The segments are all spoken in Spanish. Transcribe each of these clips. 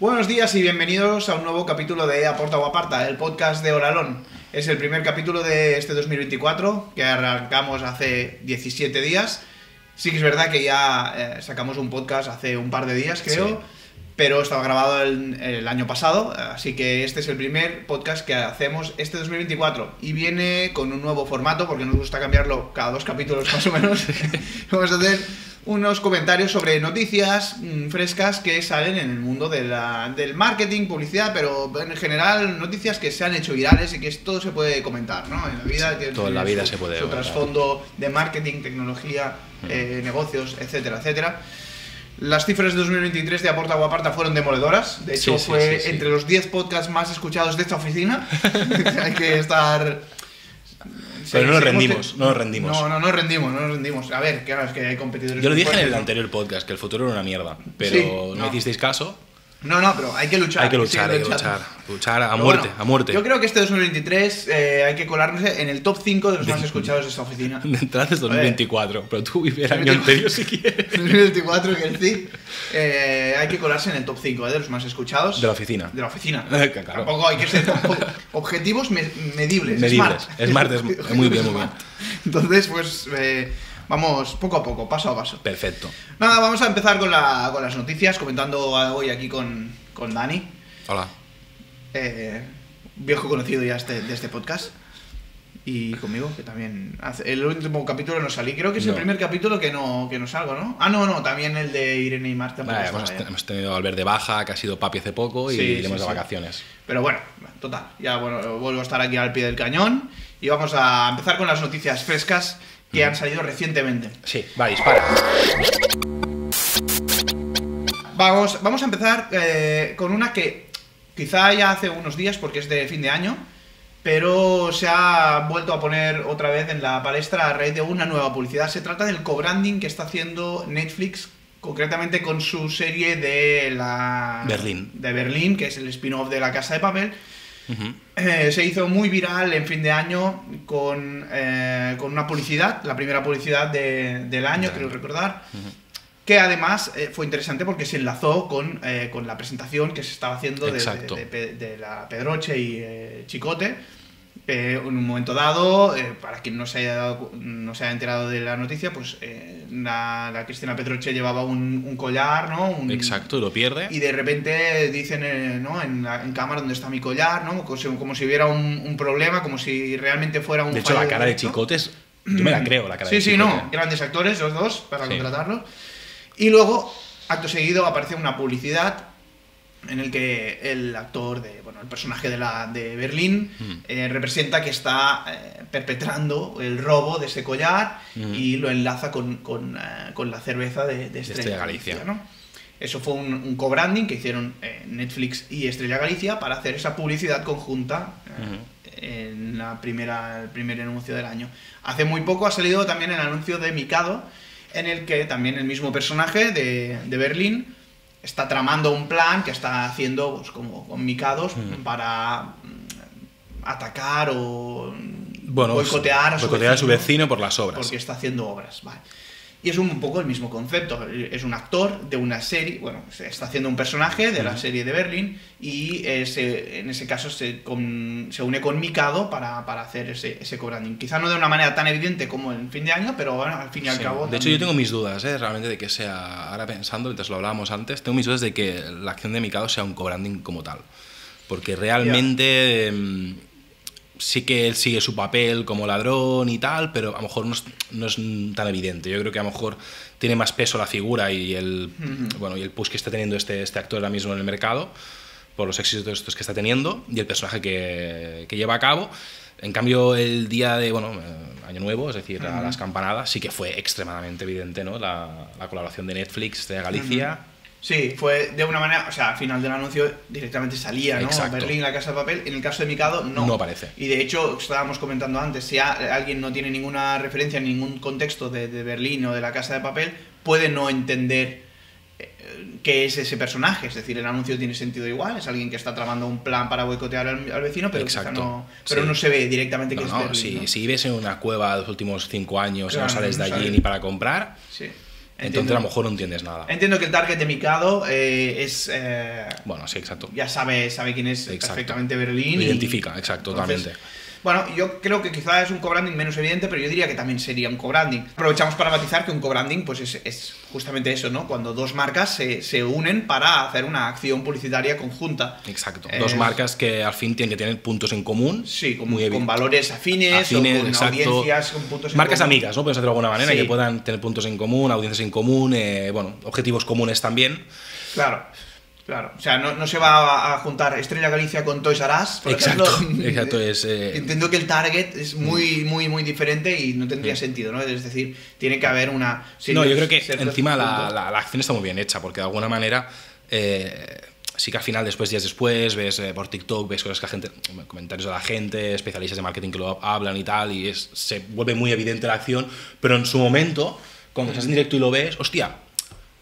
Buenos días y bienvenidos a un nuevo capítulo de Aporta o Aparta, el podcast de Oralón. Es el primer capítulo de este 2024 que arrancamos hace 17 días. Sí que es verdad que ya eh, sacamos un podcast hace un par de días, creo, Sí. pero estaba grabado el, el año pasado, así que este es el primer podcast que hacemos este 2024 y viene con un nuevo formato porque nos gusta cambiarlo cada dos capítulos más o menos. Vamos a hacer unos comentarios sobre noticias mm, frescas que salen en el mundo de la- del marketing, publicidad, pero en general noticias que se han hecho virales y que todo se puede comentar, ¿no? En la vida, que Todo en la vida su- se puede Su trasfondo de marketing, tecnología, eh, negocios, etcétera, etcétera. Las cifras de 2023 de Aporta o Aparta fueron demoledoras. De hecho, Sí, sí, fue sí. entre los 10 podcasts más escuchados de esta oficina. Hay que estar. Pero no nos rendimos, no nos rendimos. No, no nos rendimos, no nos rendimos. A ver, claro, es que hay competidores. Yo lo dije en el ¿no? anterior podcast, que el futuro era una mierda, pero no, no. hicisteis caso. No, no, pero hay que luchar. hay que luchar, hay que luchar. Luchar a Pero muerte, bueno, a muerte. Yo creo que este 2023 eh, hay que colarse en el top 5 de los más escuchados de esta oficina. De entrada es 2024, pero tú vive el año 2024. anterior si quieres. 2024, que decir. Eh, hay que colarse en el top 5 eh, de los más escuchados. De la oficina. De la oficina. Claro. Tampoco hay que ser tampoco- objetivos me- medibles. Medibles. Smart. Smart es- es muy bien, muy bien. Entonces, pues eh, vamos poco a poco, paso a paso. Perfecto. Nada, vamos a empezar con, la- con las noticias, comentando hoy aquí con, con Dani, Hola. eh, viejo conocido ya este, de este podcast. Y conmigo, que también hace, el último capítulo no salí. Creo que es el primer capítulo que no, que no salgo, ¿no? Ah, no, no, también el de Irene y Marta. Vale, hemos, tenido a Albert de baja, que ha sido papi hace poco, y Sí, sí, iremos de sí. vacaciones. Pero bueno, total, ya bueno, vuelvo a estar aquí al pie del cañón y vamos a empezar con las noticias frescas que han salido recientemente. Sí, va, dispara. Vamos, vamos a empezar eh, con una que quizá ya hace unos días porque es de fin de año, pero se ha vuelto a poner otra vez en la palestra a raíz de una nueva publicidad. Se trata del co-branding que está haciendo Netflix, concretamente con su serie de la... Berlín. De Berlín, que es el spin-off de La Casa de Papel. Eh, se hizo muy viral en fin de año con, eh, con una publicidad, la primera publicidad de- del año, creo recordar, que además eh, fue interesante porque se enlazó con, con la presentación que se estaba haciendo de, de- la Pedroche y Chicote. Eh, en un momento dado, eh, para quien no se, haya dado no se haya enterado de la noticia, pues eh, la, la Cristina Pedroche llevaba un, un collar, ¿no? Un- Exacto, lo pierde. y de repente dicen ¿no? en, la, en cámara donde está mi collar, ¿no? como, si, como si hubiera un, un problema, como si realmente fuera un De hecho, la cara de. Chicotes, yo me la creo, la cara Sí, de sí, Chicote. no, grandes actores los dos para Sí. contratarlos. Y luego, acto seguido, aparece una publicidad en el que el actor de, bueno, el personaje de, la, de Berlín Mm. eh, representa que está eh, perpetrando el robo de ese collar Mm. y lo enlaza con, con, eh, con la cerveza de, de Estrella, Estrella Galicia. Galicia. ¿no? Eso fue un, un co-branding que hicieron Netflix y Estrella Galicia para hacer esa publicidad conjunta en la primera, el primer anuncio del año. Hace muy poco ha salido también el anuncio de Mikado, en el que también el mismo personaje de, de Berlín está tramando un plan que está haciendo pues, como con Mikados Ujú. para mm, atacar o Bueno, boicotear, a su, boicotear a su vecino vecino por las obras. porque está haciendo obras. Vale. Y es un poco el mismo concepto. Es un actor de una serie, bueno, se está haciendo un personaje de la serie de Berlín y ese- en ese caso se, con- se une con Mikado para, para hacer ese, ese co-branding. Quizá no de una manera tan evidente como en fin de año, pero bueno, al fin y al Sí. cabo. De hecho, yo tengo mis dudas, ¿eh? realmente, de que sea, ahora pensando, mientras lo hablábamos antes, tengo mis dudas de que la acción de Mikado sea un co-branding como tal. Porque realmente sí que él sigue su papel como ladrón y tal, pero a lo mejor no es, no es tan evidente. Yo creo que a lo mejor tiene más peso la figura y el, Ujú. bueno, y el push que está teniendo este, este actor ahora mismo en el mercado, por los éxitos estos que está teniendo y el personaje que, que lleva a cabo. En cambio, el día de, bueno, eh, Año Nuevo, es decir, a Ujú. las campanadas, sí que fue extremadamente evidente, ¿no? La, la colaboración de Netflix, de Galicia. Sí, fue de una manera, o sea, al final del anuncio directamente salía, ¿no? Exacto. Berlín, la casa de papel. En el caso de Mikado, no. No aparece. Y de hecho, estábamos comentando antes, si alguien no tiene ninguna referencia, ningún contexto de, de Berlín o de la casa de papel, puede no entender eh, qué es ese personaje. Es decir, el anuncio tiene sentido igual, es alguien que está tramando un plan para boicotear al, al vecino, pero, Exacto. no, pero Sí. no se ve directamente que No, es no, Berlín. si, ¿no? si vives en una cueva de los últimos cinco años y no sales de allí ni para comprar, Sí. Entonces a lo mejor no entiendes nada. Entiendo que el target de Mikado eh, es... eh, Bueno, sí, exacto. ya sabe, sabe quién es Exacto. perfectamente Berlín. Lo y- identifica, exacto, Entonces, totalmente. Bueno, yo creo que quizás es un co-branding menos evidente, pero yo diría que también sería un co-branding. Aprovechamos para matizar que un co-branding pues es, es justamente eso, ¿no? Cuando dos marcas se, se unen para hacer una acción publicitaria conjunta. Exacto. Eh, Dos marcas que al fin tienen que tener puntos en común. Sí, con, muy con valores afines, afines, o con exacto. audiencias, con puntos en Marcas común. amigas, ¿no? Podemos decirlo de alguna manera, Sí. que puedan tener puntos en común, audiencias en común, eh, bueno, objetivos comunes también. Claro, claro. O sea, no, no se va a, juntar Estrella Galicia con Toys R Us, por Exacto, ejemplo. exacto, es, eh, Entiendo que el target es muy, muy, muy diferente y no tendría sentido, ¿no? Es decir, tiene que haber una... Mm. no, yo creo que encima la, la- la acción está muy bien hecha, porque de alguna manera eh, sí que al final, después, días después, ves eh, por TikTok, ves cosas que la gente, comentarios de la gente, especialistas de marketing que lo hablan y tal, y es, se vuelve muy evidente la acción, pero en su momento, cuando estás en directo y lo ves, hostia,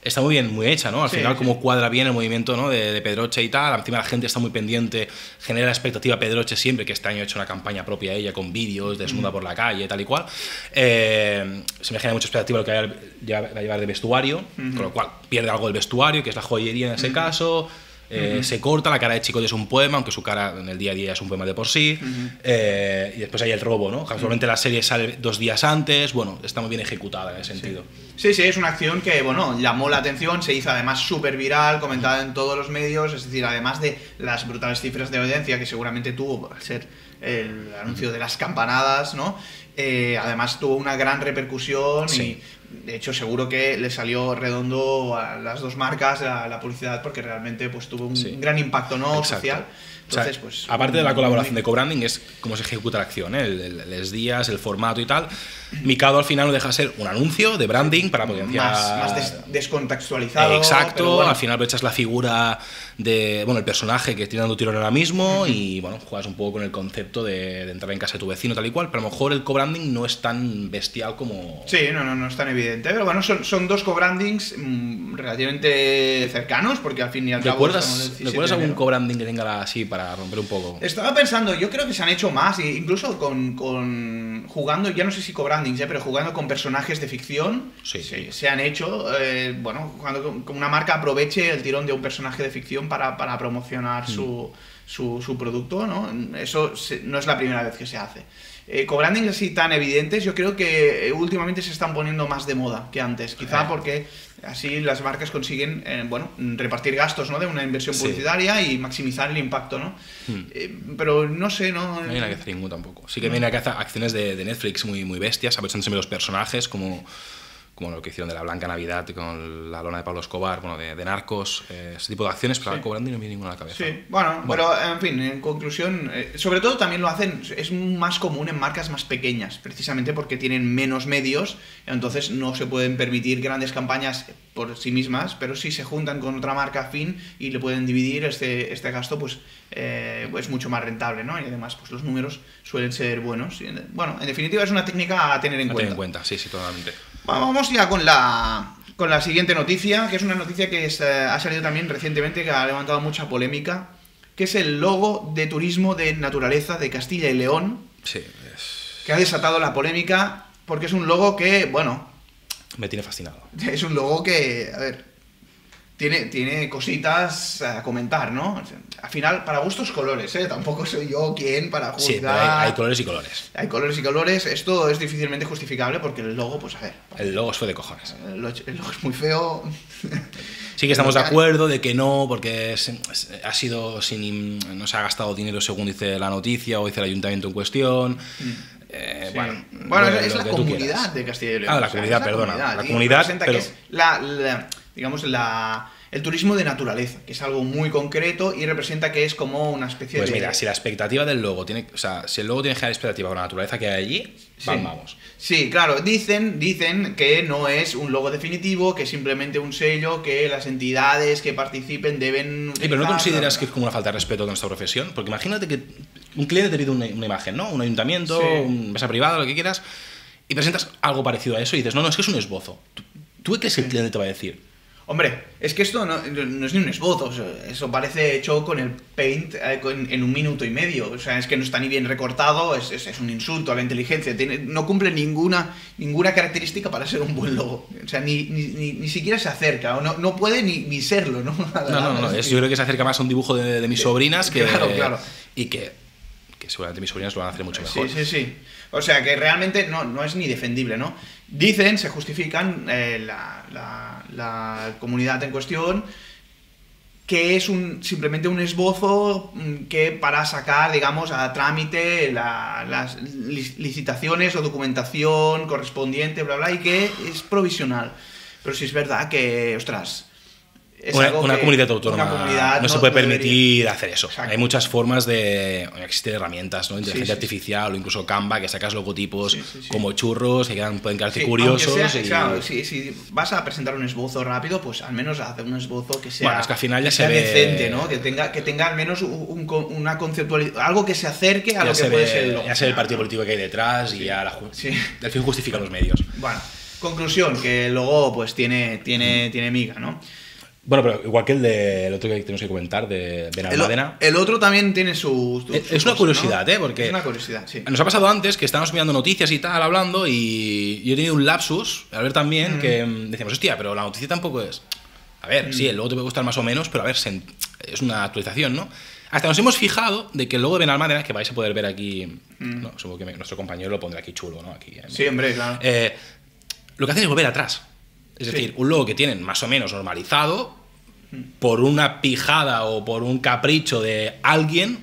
está muy bien, muy hecha, ¿no? Al Sí, final, sí. como cuadra bien el movimiento ¿no? de, de Pedroche y tal. Encima la gente está muy pendiente, genera la expectativa Pedroche siempre, que este año ha hecho una campaña propia ella con vídeos, desnuda por la calle, tal y cual. Eh, se me genera mucha expectativa lo que va a llevar- de vestuario, con lo cual pierde algo del vestuario, que es la joyería en ese caso. Eh, Se corta, la cara de Chico es un poema, aunque su cara en el día a día es un poema de por sí. Eh, y después hay el robo, ¿no? Casualmente la serie sale dos días antes, bueno, está muy bien ejecutada en ese sentido. Sí, sí, es una acción que, bueno, llamó la atención, se hizo además súper viral, comentada en todos los medios, es decir, además de las brutales cifras de audiencia que seguramente tuvo al ser el anuncio de las campanadas, ¿no? Eh, además tuvo una gran repercusión Sí. y de hecho seguro que le salió redondo a las dos marcas la, la publicidad porque realmente pues tuvo un Sí. gran impacto no Exacto. social. O sea, Entonces, pues aparte de la colaboración de co-branding es cómo se ejecuta la acción, ¿eh? los días, el formato y tal. Mikado al final no deja de ser un anuncio de branding para potenciar... más, más des- descontextualizado. Exacto, bueno. al final aprovechas la figura de, bueno, el personaje que tiene dando tirón ahora mismo y, bueno, juegas un poco con el concepto de, de entrar en casa de tu vecino tal y cual, pero a lo mejor el co-branding no es tan bestial como... Sí, no, no, no es tan evidente. Pero bueno, son, son dos co-brandings mm, relativamente cercanos, porque al fin y al cabo. ¿Recuerdas, 17 ¿recuerdas algún co-branding que tenga así para romper un poco? Estaba pensando, yo creo que se han hecho más, e incluso con, con jugando, ya no sé si ¿eh? pero jugando con personajes de ficción. Sí. Se, se han hecho, eh, bueno, cuando una marca aproveche el tirón de un personaje de ficción para, para promocionar Mm. su, su, su producto, ¿no? Eso se- no es la primera vez que se hace. Eh, co-brandings así tan evidentes, yo creo que eh, últimamente se están poniendo más de moda que antes. Quizá Eh. porque así las marcas consiguen, eh, bueno, repartir gastos, ¿no? De una inversión Sí. publicitaria y maximizar el impacto, ¿no? Hmm. Eh, pero no sé, ¿no? No hay nada que hacer ningún tampoco. Sí que viene que hacer acciones de, de Netflix muy, muy bestias, aprovechándose de los personajes, como, como lo que hicieron de la Blanca Navidad con la lona de Pablo Escobar, bueno, de, de narcos, eh, ese tipo de acciones, pero Sí. al co-branding no me viene ninguna a la cabeza. Sí, bueno, Bueno. pero en fin, en conclusión, eh, sobre todo también lo hacen, es más común en marcas más pequeñas, precisamente porque tienen menos medios, entonces no se pueden permitir grandes campañas por sí mismas, pero si se juntan con otra marca afín y le pueden dividir este, este gasto, pues eh, es mucho más rentable, ¿no? Y además, pues los números suelen ser buenos. Bueno, en definitiva es una técnica a tener en A tener cuenta. en cuenta, sí, sí, totalmente. Vamos ya con la, con la siguiente noticia, que es una noticia que es, eh, ha salido también recientemente, que ha levantado mucha polémica, que es el logo de turismo de naturaleza de Castilla y León, Sí, es- que ha desatado la polémica porque es un logo que, bueno, me tiene fascinado. es un logo que, a ver, tiene, tiene cositas a comentar, ¿no? Al final, para gustos colores, ¿eh? Tampoco soy yo quien para juzgar. Sí, pero hay, hay colores y colores. Hay colores y colores. Esto es difícilmente justificable porque el logo, pues a ver, El logo fue de cojones. el lo- el logo es muy feo. Sí que estamos de acuerdo de que no, porque es- es- ha sido sin, no se ha gastado dinero según dice la noticia o dice el ayuntamiento en cuestión. Eh, Sí. Bueno, Bueno, lo- es, lo la comunidad de Castilla y León. Ah, la o sea, comunidad, perdona, la comunidad, representa pero- que es la, la- digamos, la, el turismo de naturaleza, que es algo muy concreto y representa que es como una especie Pues de... mira, si la expectativa del logo tiene, o sea, si el logo tiene que generar expectativa con la naturaleza que hay allí, Sí. vamos. Sí, claro, dicen, dicen que no es un logo definitivo, que es simplemente un sello que las entidades que participen deben... Sí, pero ¿no consideras que es como una falta de respeto con nuestra profesión? Porque imagínate que un cliente te pide una, una imagen, ¿no? Un ayuntamiento, Sí. una empresa privada, lo que quieras, y presentas algo parecido a eso y dices, no, no, es que es un esbozo. ¿Tú, tú qué crees que el cliente te va a decir? Hombre, es que esto no, no es ni un esbozo, o sea, eso parece hecho con el paint eh, con- en un minuto y medio. O sea, es que no está ni bien recortado, es, es- es un insulto a la inteligencia. Tiene- no cumple ninguna, ninguna característica para ser un buen logo. O sea, ni, ni, ni, ni siquiera se acerca, o no, no puede ni, ni serlo, ¿no? No, no, no, es- yo creo que se acerca más a un dibujo de, de mis sobrinas que, Claro, claro. y que, que seguramente mis sobrinas lo van a hacer mucho mejor. Sí, sí, sí. O sea que realmente no, no es ni defendible, ¿no? Dicen, se justifican eh, la, la- la comunidad en cuestión que es un, simplemente un esbozo mm, que para sacar, digamos, a trámite la- las li- licitaciones o documentación correspondiente, bla, bla, y que es provisional. Pero sí es verdad que, ostras... es Una, algo una que comunidad autónoma una comunidad no, se puede debería- permitir hacer eso. Exacto. Hay muchas formas de. Existen herramientas, ¿no? Inteligencia Sí, sí, sí. artificial o incluso Canva, que sacas logotipos Sí, sí, sí. como churros, que quedan- pueden quedarse Sí, curiosos. sea- y- claro, si, si vas a presentar un esbozo rápido, pues al menos haz un esbozo que sea, Bueno, es que al final ya que se ve- decente, ¿no? Que tenga, que tenga al menos un- un una conceptualización, algo que se acerque a ya lo que puede ve- ser el ya se ve el partido ¿no? político que hay detrás y ya la, Sí. el fin justifica los medios. Bueno, conclusión, que el logo pues tiene, tiene, tiene miga, ¿no? Bueno, pero igual que el del otro que tenemos que comentar, de El, Benalmádena. el otro también tiene su... su- Es- su es una curiosidad, ¿no? ¿eh? Porque- Es una curiosidad, sí. Nos ha pasado antes que estábamos mirando noticias y tal, hablando, y yo he tenido un lapsus, a ver también, que mm, decíamos, hostia, pero la noticia tampoco es. A ver, sí, el logo te puede gustar más o menos, pero a ver, es una actualización, ¿no? Hasta nos hemos fijado de que el logo de Benalmádena, que vais a poder ver aquí, no, supongo que me- nuestro compañero lo pondrá aquí chulo, ¿no? Aquí, Sí, hombre, claro. eh, lo que hacen es volver atrás. Es Sí. decir, un logo que tienen más o menos normalizado, por una pijada o por un capricho de alguien,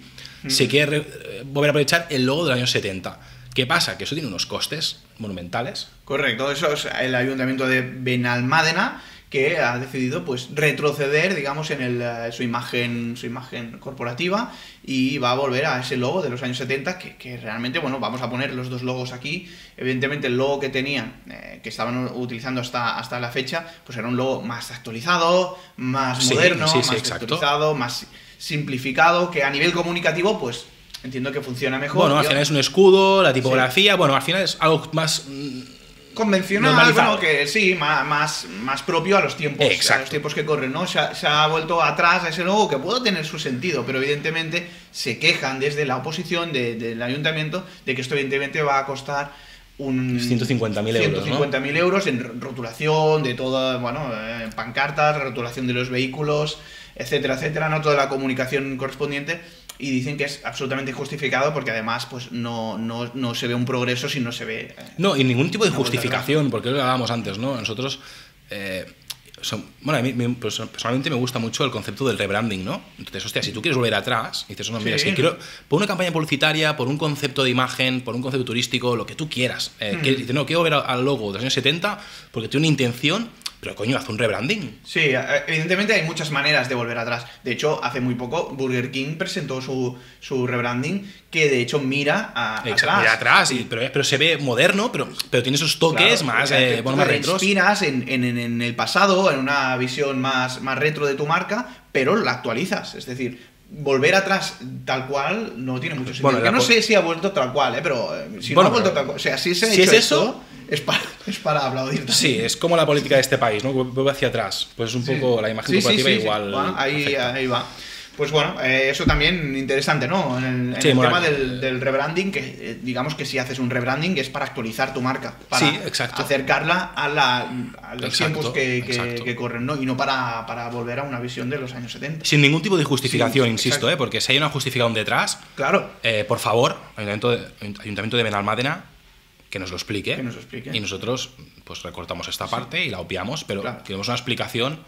se quiere re- eh, volver a aprovechar el logo del año 70. ¿Qué pasa? Que eso tiene unos costes monumentales. Correcto, eso es el ayuntamiento de Benalmádena que ha decidido pues retroceder, digamos, en el, eh, su imagen su imagen corporativa y va a volver a ese logo de los años 70 que, que realmente, bueno, vamos a poner los dos logos aquí. Evidentemente el logo que tenían, eh, que estaban utilizando hasta, hasta la fecha, pues era un logo más actualizado, más Sí, moderno, sí, sí, más actualizado, más simplificado, que a nivel comunicativo, pues entiendo que funciona mejor. Bueno, al final es un escudo, la tipografía, bueno, al final es algo más... convencional, Normalizado. bueno, que sí, más, más, propio a los tiempos, Exacto. a los tiempos que corren, ¿no? Se ha, se ha vuelto atrás a ese logo que puede tener su sentido, pero evidentemente se quejan desde la oposición de- del ayuntamiento de que esto evidentemente va a costar un 150.000 euros, ¿no? 150.000 euros en rotulación de toda, bueno, eh, pancartas, rotulación de los vehículos, etcétera, etcétera, no toda la comunicación correspondiente y dicen que es absolutamente justificado porque además pues no, no, no se ve un progreso si no se ve eh, No, y ningún tipo de justificación, porque lo hablábamos antes, ¿no? Nosotros. eh, son- bueno, a mí me- pues, personalmente me gusta mucho el concepto del rebranding, ¿no? Entonces, hostia, si tú quieres volver atrás, dices, no, mira, Sí. es que quiero. Por una campaña publicitaria, por un concepto de imagen, por un concepto turístico, lo que tú quieras. Eh, Hmm. que dices, no, quiero volver al logo de los años 70 porque tiene una intención, pero coño, haz un rebranding. Sí, eh, evidentemente hay muchas maneras de volver atrás. De hecho, hace muy poco Burger King presentó su, su rebranding que de hecho mira a, Exacto, atrás. mira atrás, y- pero, pero se ve moderno, pero, pero tiene esos toques Claro, más, eh, bueno, más retros. inspiras en, en- el pasado, en una visión más, más retro de tu marca, pero la actualizas. Es decir, volver atrás tal cual no tiene mucho sentido. Bueno, la no sé si ha vuelto tal cual, ¿eh? pero eh, si Bueno, no ha vuelto pero- tal cual. O sea, si se ha si hecho es esto, eso- es para, es para aplaudir. también. Sí, es como la política de este país, ¿no? Vuelve hacia atrás. Pues es un poco la imagen Sí, corporativa sí, igual. Ahí, ahí va. Pues bueno, eh, eso también interesante, ¿no? En el, en tema del, del rebranding, que eh, digamos que si haces un rebranding es para actualizar tu marca, para acercarla a, la, a los Exacto, tiempos que, que- corren, ¿no? Y no para, para volver a una visión de los años 70. Sin ningún tipo de justificación, insisto. ¿eh? porque si hay una justificación detrás, Claro, eh, por favor, Ayuntamiento de, Ayuntamiento de Benalmádena, que nos lo explique. Que nos lo explique. Y nosotros pues recortamos esta parte y la obviamos, pero Claro. queremos una explicación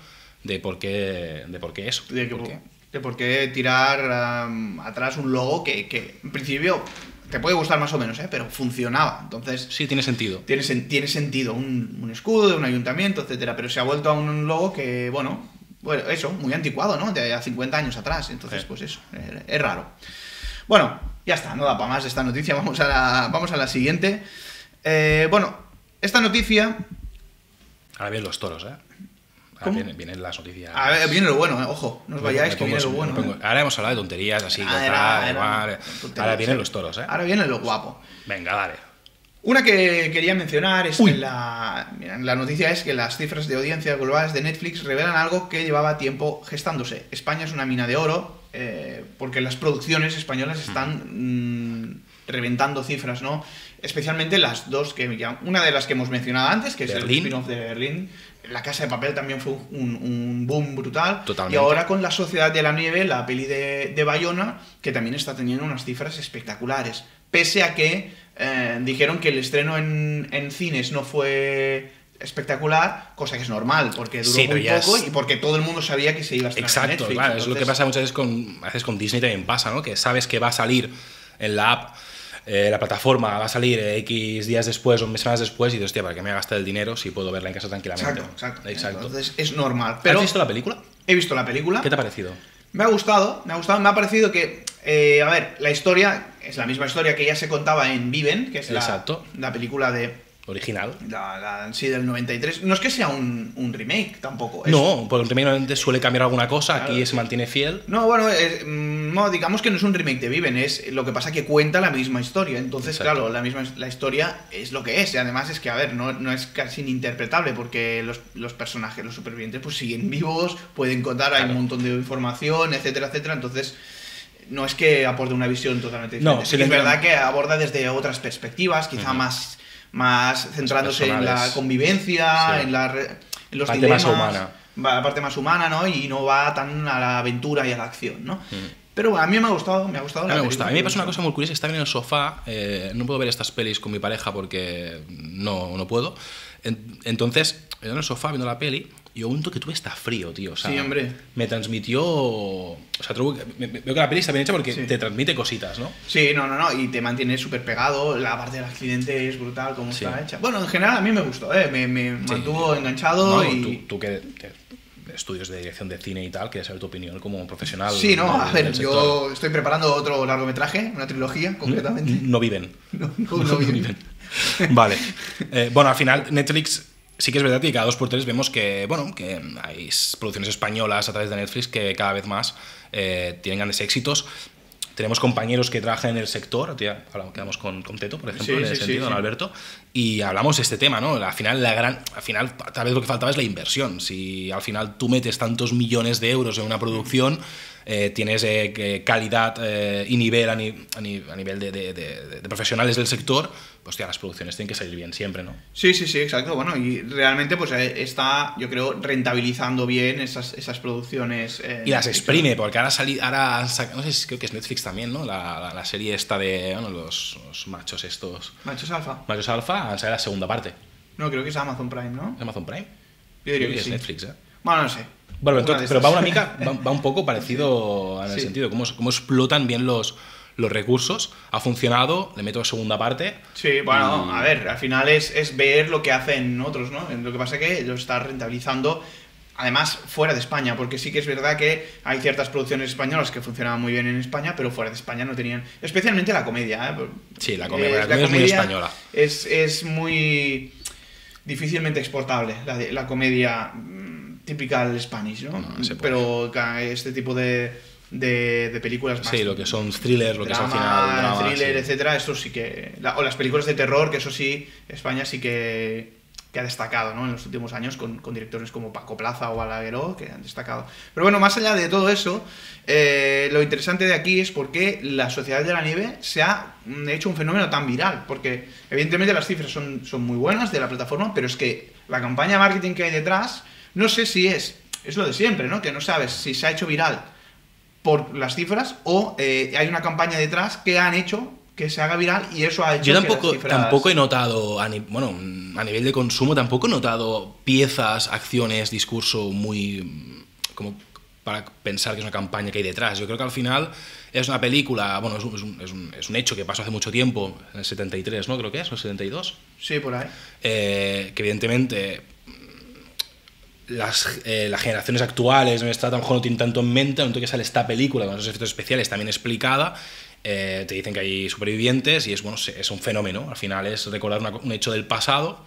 de por qué, de por qué eso. de, que, ¿Por qué? de por qué tirar um, atrás un logo que, que en principio te puede gustar más o menos, ¿eh? Pero funcionaba. Entonces, Sí, tiene sentido. tiene, tiene sentido un, un escudo de un ayuntamiento, etcétera, pero se ha vuelto a un logo que, bueno, bueno eso, muy anticuado, ¿no? De a 50 años atrás, entonces, Sí. pues eso, es, es raro. Bueno, ya está, no da para más esta noticia, vamos a la, vamos a la siguiente. Eh, bueno, esta noticia, Ahora vienen los toros, ¿eh? Ahora vienen, vienen las noticias. a ver, viene lo bueno, ¿eh? ojo, no os vayáis, pongo- que viene lo bueno. pongo- ¿eh? Ahora hemos hablado de tonterías así, Ah, tal, era- era igual. Ahora vienen los toros, ¿eh? Ahora viene lo guapo. Venga, dale. Una que quería mencionar es que la, la noticia es que las cifras de audiencia globales de Netflix revelan algo que llevaba tiempo gestándose. España es una mina de oro eh, porque las producciones españolas están mm, reventando cifras, ¿no? Especialmente las dos que una de las que hemos mencionado antes, que es el spin-off de Berlín. La Casa de Papel también fue un, boom brutal. Totalmente. Y ahora con La Sociedad de la Nieve, la peli de, de Bayona, que también está teniendo unas cifras espectaculares. Pese a que eh, dijeron que el estreno en, en, cines no fue espectacular, cosa que es normal, porque duró muy poco y porque todo el mundo sabía que se iba a estrenar Exacto, en Netflix. claro, es lo que pasa muchas veces con, a veces con Disney también pasa, ¿no? Que sabes que va a salir en la app eh, la plataforma va a salir X días después o semanas después y dices, hostia, ¿para qué me gastar el dinero si puedo verla en casa tranquilamente? Exacto, exacto. Entonces es normal. Pero ¿Has visto la película? He visto la película. ¿Qué te ha parecido? Me ha gustado, me ha gustado, me ha parecido que, eh, a ver, la historia es la misma historia que ya se contaba en Viven, que es la, la película de original. La, sí, del 93. No es que sea un, un remake tampoco. no, porque un remake normalmente suele cambiar alguna cosa, aquí se mantiene fiel. No, bueno, mm, no, digamos que no es un remake de Viven, es lo que pasa que cuenta la misma historia. Entonces, claro, la misma la historia es lo que es. Y además es que, a ver, no, no es casi ininterpretable porque los, los, personajes, los supervivientes, pues siguen vivos, pueden contar, hay un montón de información, etcétera, etcétera. Entonces no es que aporte una visión totalmente diferente. No, es verdad que aborda desde otras perspectivas, quizá más más centrándose en la convivencia, en, la, en los parte más humana. la parte más humana, ¿no? Y no va tan a la aventura y a la acción, ¿no? Mm. Pero a mí me ha gustado, me ha gustado. A mí me gusta. A mí me pasa una cosa muy curiosa, estaba en el sofá, eh, no puedo ver estas pelis con mi pareja porque no, no puedo. Entonces, en el sofá viendo la peli y un que tuve está frío, tío. O sea, sí, hombre. Me transmitió. O sea, veo que la peli está bien hecha porque te transmite cositas, ¿no? Sí, no, no, no. Y te mantiene súper pegado. La parte del accidente es brutal, como está hecha. Bueno, en general a mí me gustó, ¿eh? Me, me mantuvo enganchado. y... tú, que, estudios de dirección de cine y tal, quería saber tu opinión como profesional. Sí, no, a ver, yo estoy preparando otro largometraje, una trilogía, concretamente. No, viven. No, no, viven. vale. Eh, bueno, al final Netflix sí que es verdad que cada dos por tres vemos que, bueno, que hay producciones españolas a través de Netflix que cada vez más eh, tienen grandes éxitos. Tenemos compañeros que trabajan en el sector, ya quedamos con, con Teto, por ejemplo, en ese sentido, don Alberto, y hablamos de este tema, ¿no? Al final, la gran, al final, tal vez lo que faltaba es la inversión. Si al final tú metes tantos millones de euros en una producción, eh, tienes eh, calidad eh, y nivel a, nivel de, profesionales del sector, pues las producciones tienen que salir bien siempre, ¿no? Sí, sí, sí, exacto. Bueno, y realmente pues está, yo creo, rentabilizando bien esas, esas producciones. y las exprime, porque ahora, sali, ahora no sé, creo que es Netflix también, ¿no? La, la, serie esta de los, machos estos. Machos alfa. Machos alfa, han salido la segunda parte. No, creo que es Amazon Prime, ¿no? ¿Es Amazon Prime? Yo diría que, es Netflix, ¿eh? Bueno, no sé. Bueno, pero va una mica, va, un poco parecido en el sentido, cómo, cómo explotan bien los, los recursos, ha funcionado, le meto la segunda parte. Sí, bueno, a ver, al final es, es, ver lo que hacen otros, ¿no? Lo que pasa es que lo está rentabilizando, además, fuera de España, porque sí que es verdad que hay ciertas producciones españolas que funcionaban muy bien en España, pero fuera de España no tenían, especialmente la comedia, ¿eh? Sí, la comedia, eh, es muy española. Es, es muy difícilmente exportable, la, la comedia typical Spanish, ¿no? Pero este tipo de, de, películas más. Sí, lo que son thrillers, lo que es al final. thriller, etcétera, eso sí que. o las películas de terror, que eso sí, España sí que, que ha destacado ¿no? en los últimos años con, con, directores como Paco Plaza o Balagueró, que han destacado. Pero bueno, más allá de todo eso, eh, lo interesante de aquí es por qué la Sociedad de la Nieve se ha mm, hecho un fenómeno tan viral. Porque evidentemente las cifras son, son muy buenas de la plataforma, pero es que la campaña de marketing que hay detrás no sé si es, es lo de siempre, ¿no? Que no sabes si se ha hecho viral por las cifras o eh, hay una campaña detrás que han hecho que se haga viral y eso ha hecho Yo tampoco, tampoco he notado, a bueno, a nivel de consumo, tampoco he notado piezas, acciones, discurso muy... como para pensar que es una campaña que hay detrás. Yo creo que al final es una película, bueno, es un, es un, es un hecho que pasó hace mucho tiempo, en el 73, ¿no? Creo que es, ¿o el 72? Sí, por ahí. Eh, que evidentemente las, eh, las, generaciones actuales no está, a lo mejor no tienen tanto en mente, momento que sale esta película con esos efectos especiales también explicada, eh, te dicen que hay supervivientes y es, bueno, es un fenómeno, al final es recordar un hecho del pasado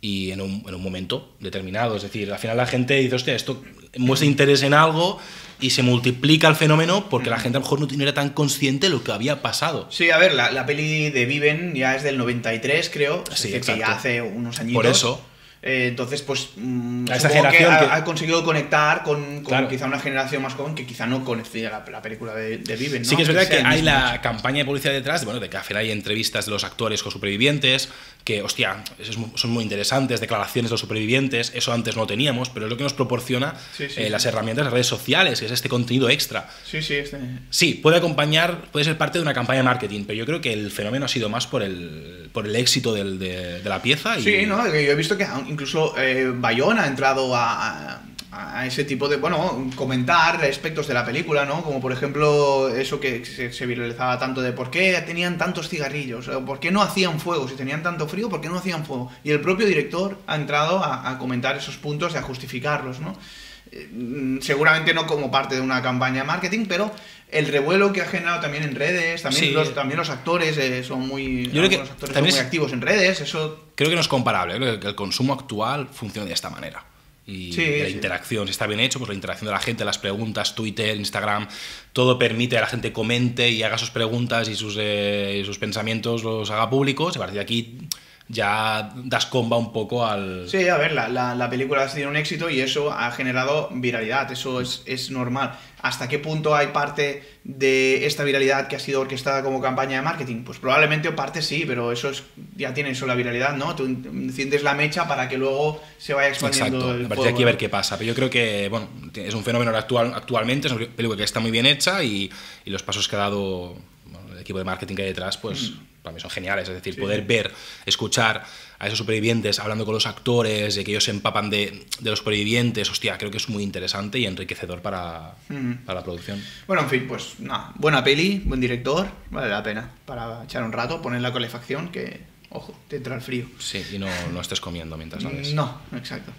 y en un, en un momento determinado. Es decir, al final la gente dice, hostia, esto muestra interés en algo y se multiplica el fenómeno porque la gente a lo mejor no era tan consciente de lo que había pasado. Sí, a ver, la, la peli de Viven ya es del 93, creo. Es Sí, decir, que ya hace unos añitos. Por eso. Eh, entonces, pues. mm, esa que generación ha, que- ha conseguido conectar con, con Claro. quizá una generación más joven que quizá no conocía la, la película de, de Viven. ¿no? Sí que es verdad que el hay la hecho. campaña de publicidad detrás, de, bueno, de que al final hay entrevistas de los actores con supervivientes, que, hostia, es son muy interesantes, declaraciones de los supervivientes, eso antes no teníamos, pero es lo que nos proporciona Sí, sí, eh, sí. las herramientas de redes sociales, que es este contenido extra. Sí, sí, este. Sí, puede acompañar, puede ser parte de una campaña de marketing, pero yo creo que el fenómeno ha sido más por el, por el éxito del- de, de la pieza. Y, Sí, ¿no? Que Yo he visto que incluso eh, Bayona ha entrado a, ese tipo de, bueno, comentar aspectos de la película, ¿no? Como por ejemplo eso que se, se viralizaba tanto de por qué tenían tantos cigarrillos, o por qué no hacían fuego, si tenían tanto frío, por qué no hacían fuego. Y el propio director ha entrado a, a comentar esos puntos y a justificarlos, ¿no? Eh, mm, Seguramente no como parte de una campaña de marketing, pero el revuelo que ha generado también en redes, también, Sí. los, también los actores eh, son muy, creo que actores son muy es- activos en redes, eso Creo que no es comparable, creo que el consumo actual funciona de esta manera. Y Sí, la sí. interacción, si está bien hecho, pues la interacción de la gente, las preguntas, Twitter, Instagram, todo permite que la gente comente y haga sus preguntas y sus, eh, y sus pensamientos los haga públicos. Y a partir de aquí ya das comba un poco al... Sí, a ver, la, la, la película ha sido un éxito y eso ha generado viralidad, eso es, es normal. ¿Hasta qué punto hay parte de esta viralidad que ha sido orquestada como campaña de marketing? Pues probablemente parte sí, pero eso es, ya tiene eso la viralidad, ¿no? Tú enciendes la mecha para que luego se vaya expandiendo Exacto, el a partir de aquí a ver qué pasa. Pero yo creo que, bueno, es un fenómeno actual, actualmente, es una película que está muy bien hecha y, y los pasos que ha dado bueno, el equipo de marketing que hay detrás, pues para mí son geniales. Es decir. Sí. poder ver, escuchar a esos supervivientes hablando con los actores, de que ellos se empapan de, de los supervivientes, hostia, creo que es muy interesante y enriquecedor para, Mm. para la producción. Bueno, en fin, pues nada, buena peli, buen director, vale la pena para echar un rato, poner la calefacción que, ojo, te entra el frío. Sí, y no, no estés comiendo mientras la ves. No, exacto.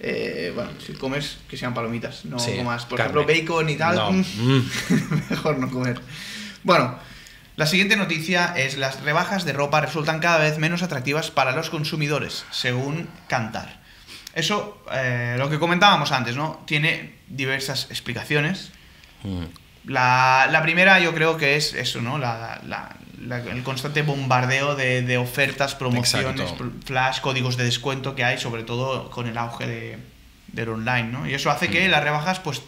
Eh, bueno, si comes, que sean palomitas, no Sí, comas, por carne. ejemplo, bacon y tal. No. mm, Mm. Mejor no comer. Bueno, la siguiente noticia es las rebajas de ropa resultan cada vez menos atractivas para los consumidores, según Cantar. Eso, eh, lo que comentábamos antes, ¿no? Tiene diversas explicaciones. Mm. La, la primera yo creo que es eso, ¿no? La, el constante bombardeo de, de ofertas, promociones, Exacto. flash, códigos de descuento que hay, sobre todo con el auge de, del online, ¿no? Y eso hace que las rebajas, pues...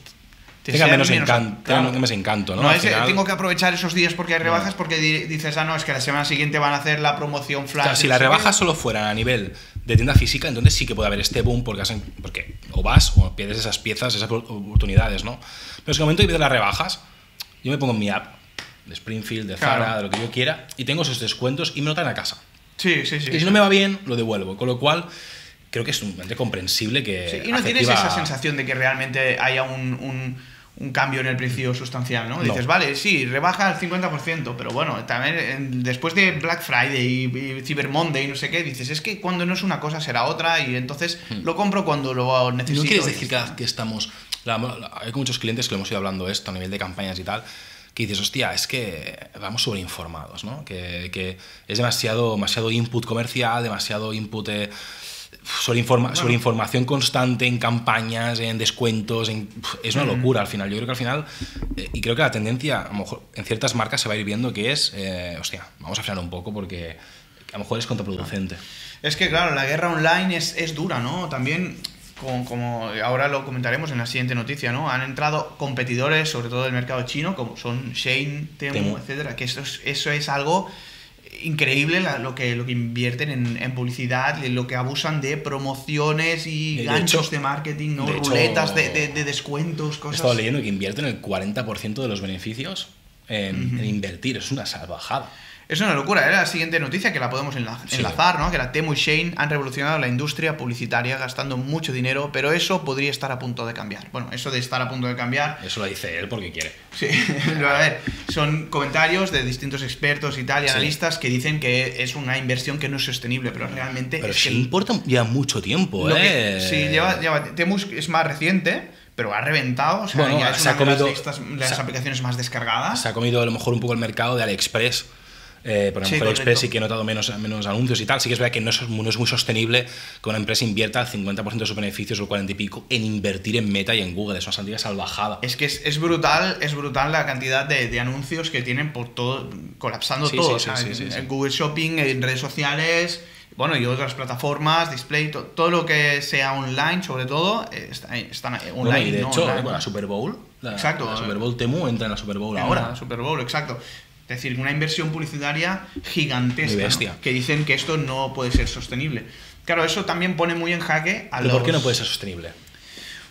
te. Tenga sean menos encanto, claro. tenga menos encanto, ¿no? No, Al es, final- tengo que aprovechar esos días porque hay rebajas, porque di- dices, ah, no, es que la semana siguiente van a hacer la promoción flash. Claro, si no las rebajas solo fueran a nivel de tienda física, entonces sí que puede haber este boom porque, hacen- porque o vas o pierdes esas piezas, esas oportunidades, ¿no? Pero es que el momento que pides las rebajas, yo me pongo en mi app de Springfield, de Zara, Claro. de lo que yo quiera, y tengo esos descuentos y me lo traen a casa. Sí, sí, sí. Y si no me va bien, lo devuelvo. Con lo cual, creo que es un comprensible que. Sí, y no tienes esa sensación de que realmente haya un, un- un cambio en el precio sustancial, ¿no? No. Dices, vale, sí, rebaja al 50%, pero bueno, también después de Black Friday y, y Cyber Monday y no sé qué, dices, es que cuando no es una cosa será otra y entonces lo compro cuando lo necesito. Hmm. ¿No quieres decir que, que estamos... la- la- hay muchos clientes que le hemos ido hablando esto a nivel de campañas y tal, que dices, hostia, es que vamos sobreinformados, ¿no? Que, que es demasiado, demasiado input comercial, demasiado input... eh, sobreinforma- sobreinformación constante en campañas, en descuentos, en- es una locura al final. Yo creo que al final, eh, y creo que la tendencia, a lo mejor en ciertas marcas se va a ir viendo que es, eh, hostia, vamos a frenar un poco porque a lo mejor es contraproducente. Es que claro, la guerra online es, es dura, ¿no? También, como, como ahora lo comentaremos en la siguiente noticia, ¿no? Han entrado competidores, sobre todo del mercado chino, como son Shane, Temu, Temu. etcétera, que eso es, eso es algo increíble la- lo que, lo que invierten en, en publicidad, lo que abusan de promociones y De ganchos hecho- de marketing, ¿no? de hecho- Ruletas de, de- de descuentos, He cosas. estado leyendo que invierten el 40% de los beneficios en, en invertir. Es una salvajada. Es una locura, era la siguiente noticia que la podemos Sí. enlazar, ¿no? Que la Temu y Shane han revolucionado la industria publicitaria gastando mucho dinero, pero eso podría estar a punto de cambiar. Bueno, eso de estar a punto de cambiar, Eso lo dice él porque quiere. sí, a ver, son comentarios de distintos expertos y tal, y Sí. analistas que dicen que es una inversión que no es sostenible, pero realmente Pero es sí que importa ya mucho tiempo, ¿eh? que- sí, lleva, lleva, Temu es más reciente, pero ha reventado, o sea, Bueno, ya es se ha una de las, comido- listas- de las se ha- aplicaciones más descargadas. Se ha comido a lo mejor un poco el mercado de AliExpress Eh, por ejemplo, sí que he notado menos, menos anuncios y tal. Sí que es verdad que no es, no es muy sostenible que una empresa invierta el 50% de sus beneficios o el 40 y pico en invertir en Meta y en Google. Es una santidad salvajada. Es que es, brutal, es brutal la cantidad de, anuncios que tienen por todo, colapsando todo. en Google Shopping, en redes sociales bueno, y otras plataformas, display, todo lo que sea online, sobre todo, eh, está, están online. y de hecho, la Super Bowl, la, exacto, la Super Bowl Temu entra en la Super Bowl ahora. La Super Bowl, exacto. Es decir, una inversión publicitaria gigantesca. Que dicen que esto no puede ser sostenible. Claro, eso también pone muy en jaque a ¿Pero ¿Por qué no puede ser sostenible?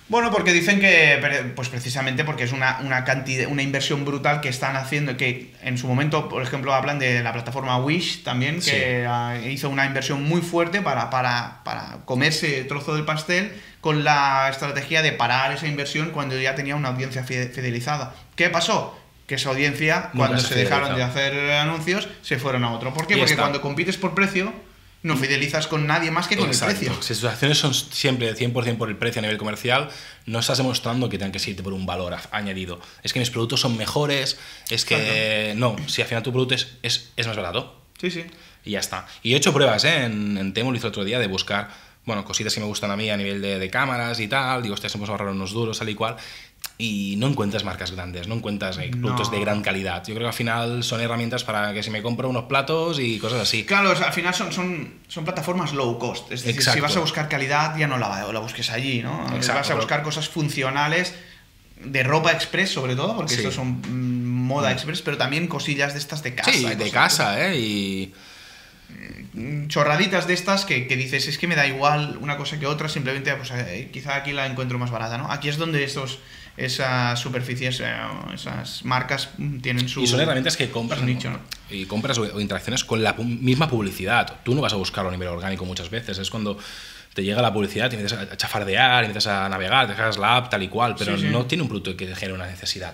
Bueno, porque dicen que, pues precisamente porque es una, una, cantidad, una inversión brutal que están haciendo, que en su momento, por ejemplo, hablan de la plataforma Wish también, que hizo una inversión muy fuerte para, para, para comerse trozo del pastel con la estrategia de parar esa inversión cuando ya tenía una audiencia fidelizada. ¿Qué pasó? Que esa audiencia, cuando se, dejaron de hacer anuncios, se fueron a otro. ¿Por qué? Porque cuando compites por precio, no fidelizas con nadie más que con el precio. Si tus acciones son siempre 100% por el precio a nivel comercial, no estás demostrando que tengan que irte por un valor añadido. Es que mis productos son mejores, es que no, si al final tu producto es, es, más barato. Sí, sí. Y ya está. Y he hecho pruebas, ¿eh? En, en Temo lo hice el otro día de buscar, bueno, cositas que me gustan a mí a nivel de, de cámaras y tal. Digo, hemos ahorrado unos duros, tal y cual y no encuentras marcas grandes, no encuentras eh, productos de gran calidad. Yo creo que al final son herramientas para que si me compro unos platos y cosas así. Claro, al final son, son, son plataformas low cost. Es decir, si vas a buscar calidad, ya no la, la busques allí, ¿no? Exacto, vas a buscar cosas funcionales de ropa express sobre todo, porque estos son mm, moda mm. express, pero también cosillas de estas de casa. Sí, de casa, ¿eh? Y mm, chorraditas de estas que, que, dices, es que me da igual una cosa que otra, simplemente pues, eh, quizá aquí la encuentro más barata, ¿no? Aquí es donde estos esas superficies, esas marcas tienen su. Y son herramientas que compras. Nicho, Y compras o, interacciones con la misma publicidad. Tú no vas a buscarlo a nivel orgánico muchas veces. Es cuando te llega la publicidad, te empiezas a chafardear, empiezas a navegar, te dejas la app tal y cual, pero no tiene un producto que genere una necesidad.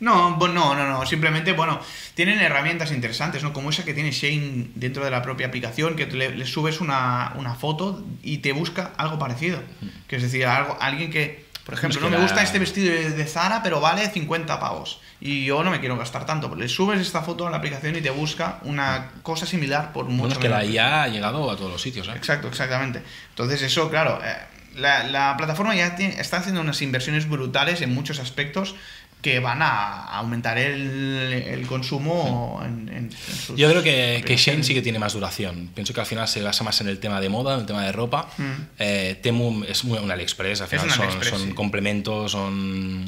No, no, no, no, simplemente, bueno, tienen herramientas interesantes, ¿no? Como esa que tiene Shane dentro de la propia aplicación, que le, subes una, una, foto y te busca algo parecido. Que es decir, algo, alguien que por ejemplo, no me gusta este vestido de Zara, pero vale 50 pavos. Y yo no me quiero gastar tanto. Le subes esta foto a la aplicación y te busca una cosa similar por mucho Bueno, es que la IA ha llegado a todos los sitios. ¿eh? Exacto, exactamente. Entonces, eso, claro. Eh, la, plataforma ya está haciendo unas inversiones brutales en muchos aspectos que van a aumentar el, consumo en, Yo creo que, que Shane sí que tiene más duración. Pienso que al final se basa más en el tema de moda, en el tema de ropa. Mm. Eh, Temu es muy un AliExpress, al final son, complementos, son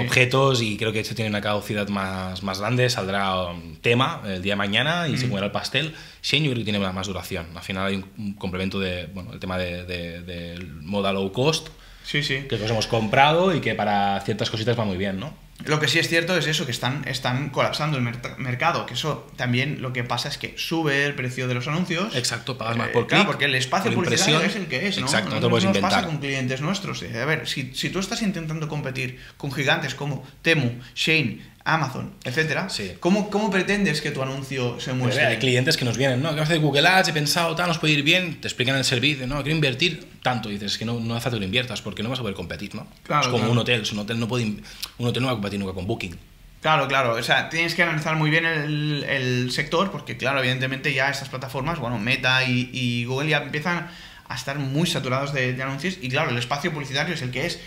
objetos y creo que este tiene una caducidad más, más grande. Saldrá um, tema el día de mañana y se mm. comerá el pastel. Shane yo creo que tiene más, duración. Al final hay un, complemento de, bueno, el tema de, de moda low cost Sí, sí. Que los hemos comprado y que para ciertas cositas va muy bien, ¿no? Lo que sí es cierto es eso, que están, están colapsando el mercado, que eso también lo que pasa es que sube el precio de los anuncios. Exacto, pagas más eh, por clic, porque el espacio publicitario es el que es, ¿no? Exacto, no te puedes nos pasa con clientes nuestros. A ver, si, si tú estás intentando competir con gigantes como Temu, Shane, Amazon, etcétera, ¿cómo, ¿cómo, pretendes que tu anuncio se muestre? hay clientes que nos vienen, ¿no? Que hace Google Ads, he pensado, tal, nos puede ir bien, te explican el servicio, no, quiero invertir tanto, y dices que no, no hace que lo inviertas porque no vas a poder competir, ¿no? Claro, es como un hotel, un hotel no puede, un hotel no va a competir nunca con Booking. Claro, claro. O sea, tienes que analizar muy bien el, el sector, porque, claro, evidentemente ya estas plataformas, bueno, Meta y, y Google ya empiezan a estar muy saturados de, de, anuncios. Y claro, el espacio publicitario es el que es.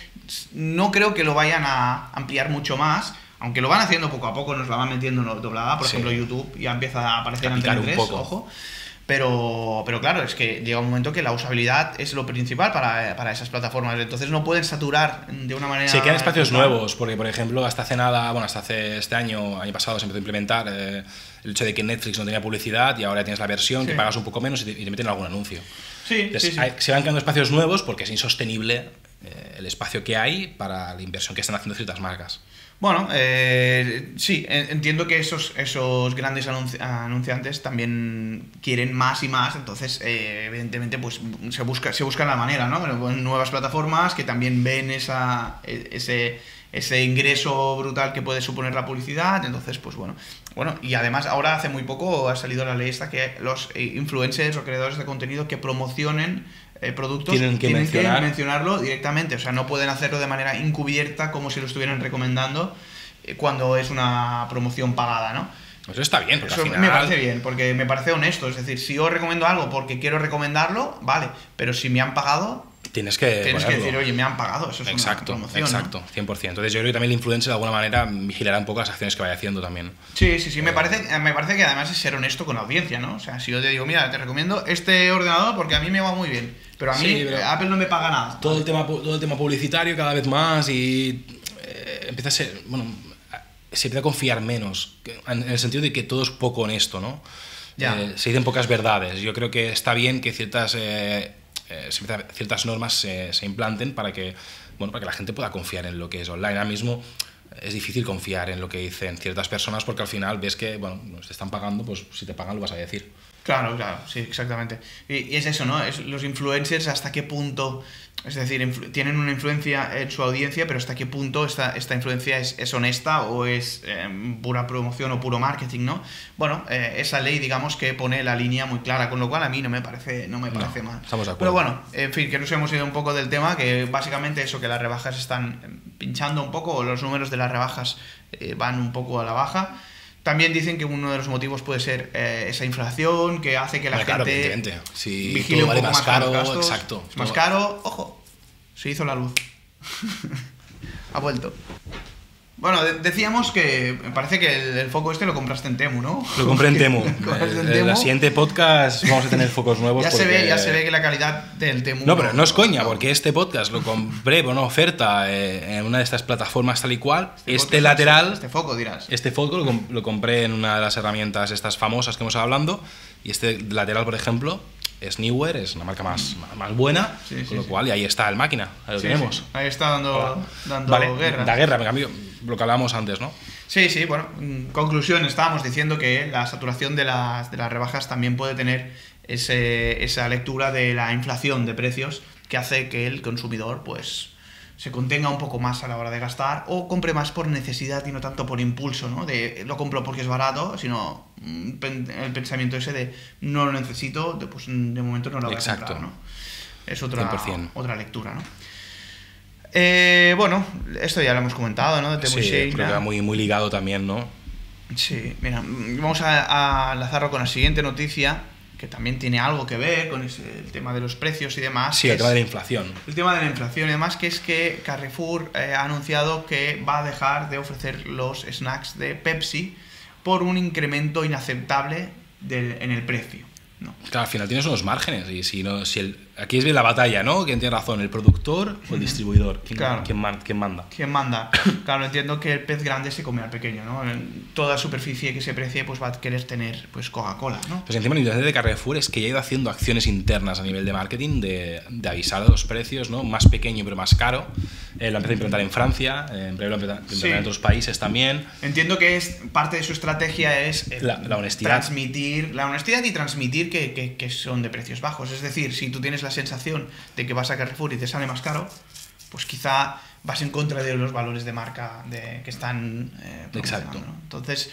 No creo que lo vayan a ampliar mucho más aunque lo van haciendo poco a poco, nos la van metiendo doblada, por ejemplo YouTube ya empieza a aparecer en 3, ojo. Pero, pero claro, es que llega un momento que la usabilidad es lo principal para, para esas plataformas. Entonces no pueden saturar de una manera. Sí, quedan espacios nuevos, porque por ejemplo, hasta hace nada, bueno, hasta hace este año, año pasado se empezó a implementar eh, el hecho de que Netflix no tenía publicidad y ahora tienes la versión que pagas un poco menos y te, meten algún anuncio. Sí, sí, se van quedando espacios nuevos porque es insostenible eh, el espacio que hay para la inversión que están haciendo ciertas marcas. Bueno, eh, sí, entiendo que esos, esos grandes anunciantes también quieren más y más, entonces eh, evidentemente pues se busca, se busca la manera, ¿no? Nuevas plataformas que también ven esa, e, ese, ese ingreso brutal que puede suponer la publicidad, entonces pues bueno, bueno, y además ahora hace muy poco ha salido la ley esta que los influencers o creadores de contenido que promocionen eh, productos tienen, que, mencionarlo directamente. O sea, no pueden hacerlo de manera encubierta como si lo estuvieran recomendando eh, cuando es una promoción pagada, ¿no? Eso está bien, porque Eso al final... me parece bien, porque me parece honesto. Es decir, si yo recomiendo algo porque quiero recomendarlo, vale. Pero si me han pagado, Tienes que tienes que ponerlo. decir, oye, me han pagado. Eso es Exacto, una promoción. exacto, 100%. Entonces yo creo que también el influencer de alguna manera vigilará un poco las acciones que vaya haciendo también. Sí, sí, sí, me Eh. parece, me parece que además es ser honesto con la audiencia, ¿no? O sea, si yo te digo, mira, te recomiendo este ordenador porque a mí me va muy bien, pero a mí Sí, pero- eh, Apple no me paga nada. Todo el tema, todo el tema publicitario cada vez más y eh, empieza a ser, bueno, se empieza a confiar menos, en el sentido de que todo es poco honesto, ¿no? Ya. Eh, se dicen pocas verdades. Yo creo que está bien que ciertas, eh, ciertas normas se, implanten para que, bueno, para que la gente pueda confiar en lo que es online. Ahora mismo es difícil confiar en lo que dicen ciertas personas porque al final ves que, bueno, te están pagando, pues si te pagan lo vas a decir. Claro, claro, sí, exactamente. Y, y es eso, ¿no? Es los influencers hasta qué punto, es decir, influ- tienen una influencia en su audiencia, pero hasta qué punto esta, esta influencia es, es honesta o es eh, pura promoción o puro marketing, ¿no? Bueno, eh, esa ley, digamos, que pone la línea muy clara, con lo cual a mí no me parece, no me No, parece mal. estamos de Pero acuerdo. bueno, en fin, que nos hemos ido un poco del tema, que básicamente eso, que las rebajas están eh, pinchando un poco, o los números de las rebajas eh, van un poco a la baja. También dicen que uno de los motivos puede ser eh, esa inflación que hace que la claro, gente. Si vigile un vale poco más más caro, gastos. exacto. Más Todo- caro, ojo, se hizo la luz. ha vuelto. Bueno, de- decíamos que parece que el, el foco este lo compraste en Temu, ¿no? Lo compré en Temu. En la siguiente podcast vamos a tener focos nuevos. Ya se ve, porque- ya se ve que la calidad del Temu. No, pero no es coña, porque este podcast lo compré por una oferta eh, en una de estas plataformas tal y cual. Este, foco- lateral, Este foco, dirás. este foco lo, lo compré en una de las herramientas estas famosas que hemos estado hablando. Y este lateral, por ejemplo, es Newer, es una marca más, más buena. Sí, sí, con lo cual, y ahí está el máquina, ahí lo tenemos. Ahí está dando, dando Vale, guerra. da guerra, me cambio lo que hablábamos antes, ¿no? Sí, sí, bueno, en conclusión, estábamos diciendo que la saturación de las, de las rebajas también puede tener ese- esa lectura de la inflación de precios que hace que el consumidor, pues, se contenga un poco más a la hora de gastar o compre más por necesidad y no tanto por impulso, ¿no? De lo compro porque es barato, sino mm, el pensamiento ese de no lo necesito, de, pues de momento no lo voy a comprar, ¿no? Es otra, 100%. otra lectura, ¿no? Eh, bueno, esto ya lo hemos comentado, ¿no? De Sí, creo que va muy, muy ligado también, ¿no? Sí, mira, mm, vamos a, a enlazarlo con la siguiente noticia, que también tiene algo que ver con ese- el tema de los precios y demás. Sí, el tema es- de la inflación. el tema de la inflación y demás, que es que Carrefour eh, ha anunciado que va a dejar de ofrecer los snacks de Pepsi por un incremento inaceptable del- en el precio. ¿no? Claro, al final tienes unos márgenes y si no, si el, aquí es bien la batalla, ¿no? ¿Quién tiene razón, el productor o el distribuidor? ¿Quién, Claro. quién man- quién manda? ¿Quién manda? Claro, entiendo que el pez grande se come al pequeño, ¿no? En toda superficie que se precie, pues va a querer tener pues Coca-Cola, ¿no? Pues encima lo interesante de Carrefour es que ya ha ido haciendo acciones internas a nivel de marketing de, de avisar de los precios, ¿no? Más pequeño pero más caro. Eh, lo empezó a implementar en Francia, eh, en breve lo empezó a implementar Sí. en otros países también. Entiendo que es parte de su estrategia es eh, La- la honestidad. transmitir la honestidad y transmitir que, que- que son de precios bajos. Es decir, si tú tienes la sensación de que vas a Carrefour y te sale más caro, pues quizá vas en contra de los valores de marca de, que están eh, Exacto. ¿no? Entonces,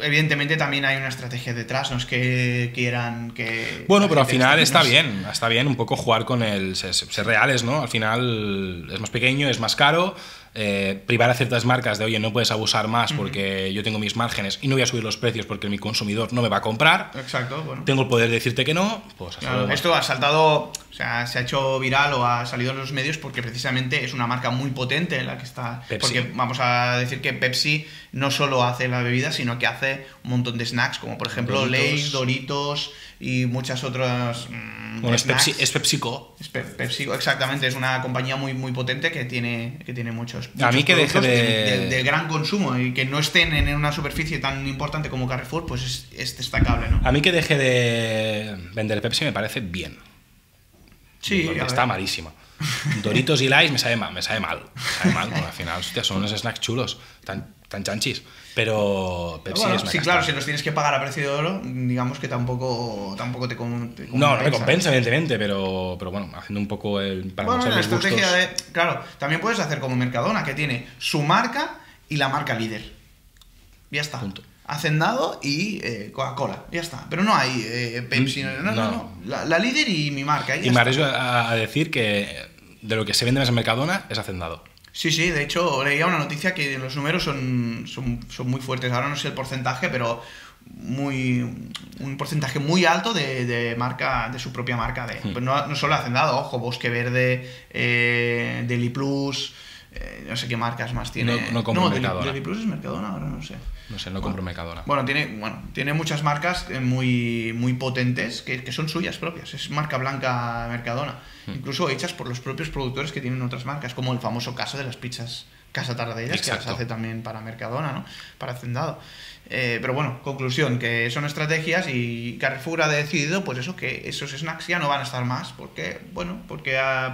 evidentemente también hay una estrategia detrás, no es que quieran que... Bueno, pero al final está menos- bien, está bien un poco jugar con el ser, ser reales, ¿no? Al final es más pequeño, es más caro. Eh, privar a ciertas marcas de, oye, no puedes abusar más porque yo tengo mis márgenes y no voy a subir los precios porque mi consumidor no me va a comprar. Exacto, bueno. Tengo el poder de decirte que no, pues Claro, esto ha saltado, o sea, se ha hecho viral o ha salido en los medios porque precisamente es una marca muy potente en la que está. Pepsi. Porque vamos a decir que Pepsi no solo hace la bebida, sino que hace un montón de snacks, como por ejemplo Doritos. Lay's, Doritos y muchas otras. mm, Bueno, es. Pepsi, es PepsiCo. Es Pe- PepsiCo, exactamente, es una compañía muy muy potente que tiene, que tiene muchos, A mí que deje de- de, de gran consumo y que no estén en una superficie tan importante como Carrefour, pues es, es destacable, ¿no? A mí que deje de vender Pepsi me parece bien. Sí, está malísima. Doritos y Lays me sabe mal, me sabe mal. Me sabe mal, porque al final, hostia, son unos snacks chulos, tan, tan chanchis. Pero Pepsi Bueno, es una sí, claro, si los tienes que pagar a precio de oro, digamos que tampoco, tampoco te, te No, no me compensa, evidentemente, pero, pero bueno, haciendo un poco el. Para Bueno, la estrategia gustos. de. Claro, también puedes hacer como Mercadona, que tiene su marca y la marca líder. Ya está. Punto. Hacendado y eh, Coca-Cola. Ya está. Pero no hay eh, Pepsi. No, no, no. no. La, la líder y mi marca. ya Y me arriesgo a, a decir que de lo que se vende más en Mercadona es hacendado. Sí, sí, de hecho leía una noticia que los números son, son, son muy fuertes. Ahora no sé el porcentaje, pero muy un porcentaje muy alto de, de marca de su propia marca de Hmm. pues no, no solo Hacendado ojo Bosque Verde eh, Deli Plus eh, no sé qué marcas más tiene No- no Deli, Mercadona. Deli Plus es Mercadona ahora no sé No sé, no compro Mercadona. bueno tiene bueno tiene muchas marcas eh, muy muy potentes que, que son suyas propias. Es marca blanca Mercadona. Hmm. incluso hechas por los propios productores que tienen otras marcas como el famoso caso de las pizzas Casa Tarradellas que las hace también para Mercadona no para Hacendado. Eh, pero bueno, conclusión, que son estrategias y Carrefour ha decidido, pues eso, que esos snacks ya no van a estar más, porque, bueno, porque, ah,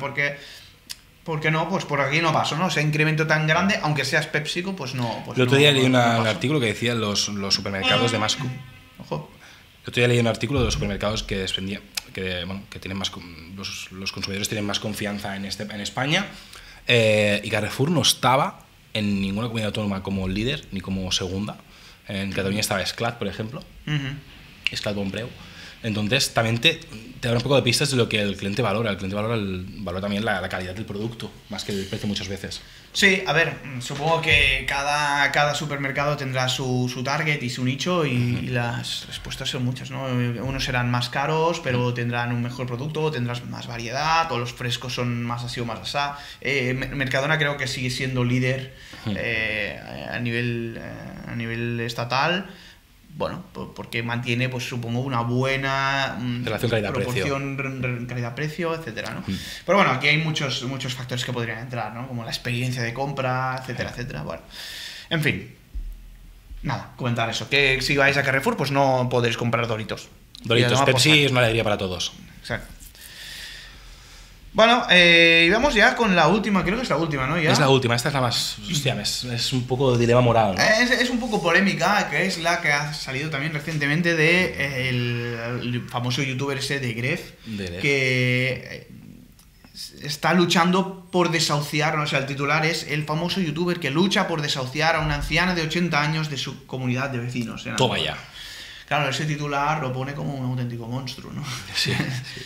porque, porque no, pues por aquí no paso, ¿no? Ese incremento tan grande, aunque seas PepsiCo, pues no. Pues el otro no- día leí no un artículo que decía los, los supermercados de más... Ojo. El otro día leí un artículo de los supermercados que desprendía que, bueno, que tienen más, los, los consumidores tienen más confianza en, este, en España eh, y Carrefour no estaba en ninguna comunidad autónoma como líder ni como segunda. En Cataluña estaba Esclat, por ejemplo, Ujú. Esclat Bonpreu. Entonces también te, te da un poco de pistas de lo que el cliente valora. El cliente valora, el, valora también la, la calidad del producto, más que el precio muchas veces. Sí, a ver, mm, supongo que cada, cada supermercado tendrá su, su target y su nicho y, y las respuestas son muchas, ¿no? Unos serán más caros, pero tendrán un mejor producto, tendrás más variedad, o los frescos son más así o más asá. Eh, Mer- Mercadona creo que sigue siendo líder eh, a, nivel, eh, a nivel estatal. Bueno, po- porque mantiene, pues supongo, una buena mm, Relación calidad-precio. calidad-precio, etcétera, ¿no? Pero bueno, aquí hay muchos, muchos factores que podrían entrar, ¿no? Como la experiencia de compra, etcétera, etcétera. Bueno, en fin. Nada, comentar eso. Que si vais a Carrefour, pues no podréis comprar Doritos. Doritos, pues, Pepsi es una alegría para todos. Exacto. Bueno, eh, y vamos ya con la última, creo que es la última, ¿no? Ya. Es la última, esta es la más... Hostia, es, es un poco de dilema moral. ¿no? Es, es un poco polémica, que es la que ha salido también recientemente de eh, el, el famoso youtuber ese de Gref, De Gref. que eh, está luchando por desahuciar, o sea, el titular es el famoso youtuber que lucha por desahuciar a una anciana de 80 años de su comunidad de vecinos. en Toma ya. Claro, ese titular lo pone como un auténtico monstruo, ¿no? Sí, sí,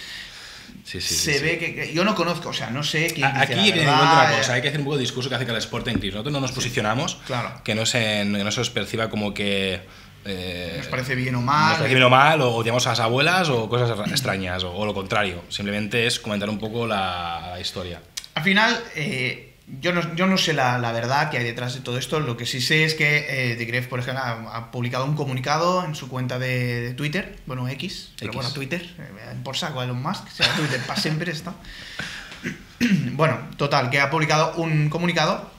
sí. Se sí. ve que, que- Yo no conozco, o sea, no sé quién Aquí hay que una eh, cosa, hay que hacer un poco de discurso que hace cada Sport en Cris. Nosotros no nos posicionamos, Claro. que no se, que no se os perciba como que... eh, Nos parece bien o mal. Nos parece bien o mal, o odiamos a las abuelas, o cosas ra- extrañas, o, o lo contrario. Simplemente es comentar un poco la, la historia. Al final, eh, yo, no, yo no sé la, la verdad que hay detrás de todo esto. Lo que sí sé es que eh, The por ejemplo, ha, ha publicado un comunicado en su cuenta de, de Twitter, bueno, X, pero X. bueno, Twitter, eh, por saco a Elon Musk, sea Twitter para siempre está. bueno, total, que ha publicado un comunicado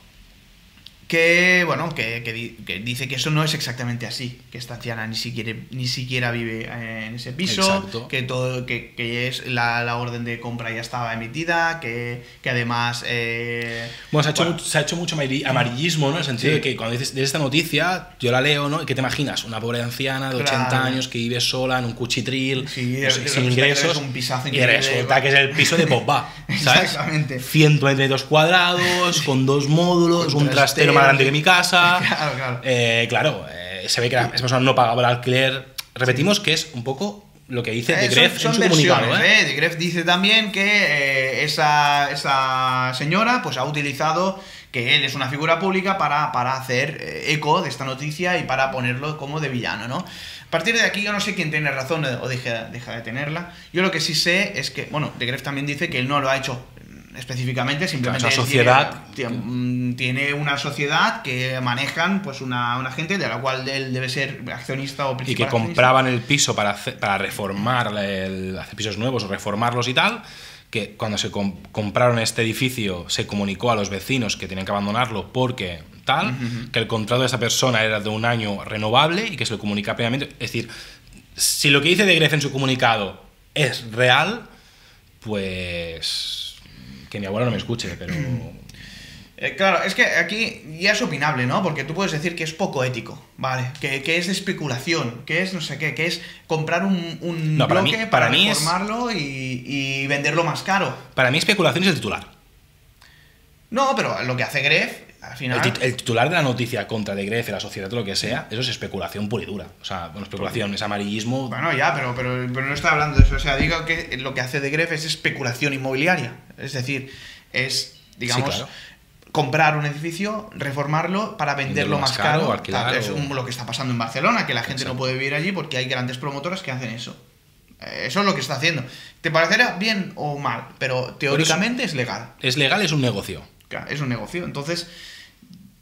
que, bueno, que, que di- que dice que eso no es exactamente así, que esta anciana ni siquiera, ni siquiera vive eh, en ese piso, Exacto. que todo, que, que es la, la orden de compra ya estaba emitida, que, que además eh, Bueno, se ha hecho, bueno, se ha hecho mucho amari- amarillismo, ¿no? En el sentido Sí. de que cuando dices de esta noticia, yo la leo, ¿no? ¿Y qué te imaginas? Una pobre anciana de 80 Claro. años que vive sola en un cuchitril, Sí, no sé, resulta sin que ingresos. es un pisazo y resulta que es el piso de Pogba, ¿sabes? Exactamente. 122 cuadrados, con dos módulos, un trastero más grande que mi casa. Claro, claro. Eh, claro, eh, se ve que la- esa persona no pagaba el alquiler. Repetimos que es un poco lo que dice Eh, De son- Gref son en su comunicado. versiones, ¿eh? ¿eh? De Gref dice también que eh, esa, esa señora pues ha utilizado que él es una figura pública para, para hacer eco de esta noticia y para ponerlo como de villano, ¿no? A partir de aquí yo no sé quién tiene razón o deja, deja de tenerla. Yo lo que sí sé es que, bueno, De Gref también dice que él no lo ha hecho específicamente, simplemente él sociedad- tiene, tiene- mm, tiene una sociedad que manejan pues una, una gente de la cual él debe ser accionista o y principal que accionista. compraban el piso para, hacer- para reformar, el, hacer pisos nuevos o reformarlos y tal, que cuando se com- compraron este edificio se comunicó a los vecinos que tenían que abandonarlo porque tal, que el contrato de esa persona era de un año renovable y que se lo comunica previamente. Es decir, si lo que dice De Gref en su comunicado es real, pues que mi abuela no me escuche, pero... Eh, claro, es que aquí ya es opinable, ¿no? Porque tú puedes decir que es poco ético, ¿vale? Que, que es de especulación, que es no sé qué, que es comprar un, un No, para bloque mí- para, para mí es- reformarlo y, y venderlo más caro. Para mí especulación es el titular. No, pero lo que hace Gref, al final... El, tit- el titular de la noticia contra de Gref, la sociedad, o lo que sea, eso es especulación pura y dura. O sea, bueno, especulación, es amarillismo. Bueno, ya, pero, pero, pero no estoy hablando de eso. O sea, digo que lo que hace de Gref es especulación inmobiliaria. Es decir, es, digamos, claro. comprar un edificio, reformarlo para venderlo, Venderlo más caro, caro. alquilar Tal, es o- lo que está pasando en Barcelona, que la gente Exacto. no puede vivir allí porque hay grandes promotoras que hacen eso. Eh, Eso es lo que está haciendo. ¿Te parecerá bien o mal? Pero teóricamente es legal. Es legal, es un negocio. Claro, es un negocio. Entonces,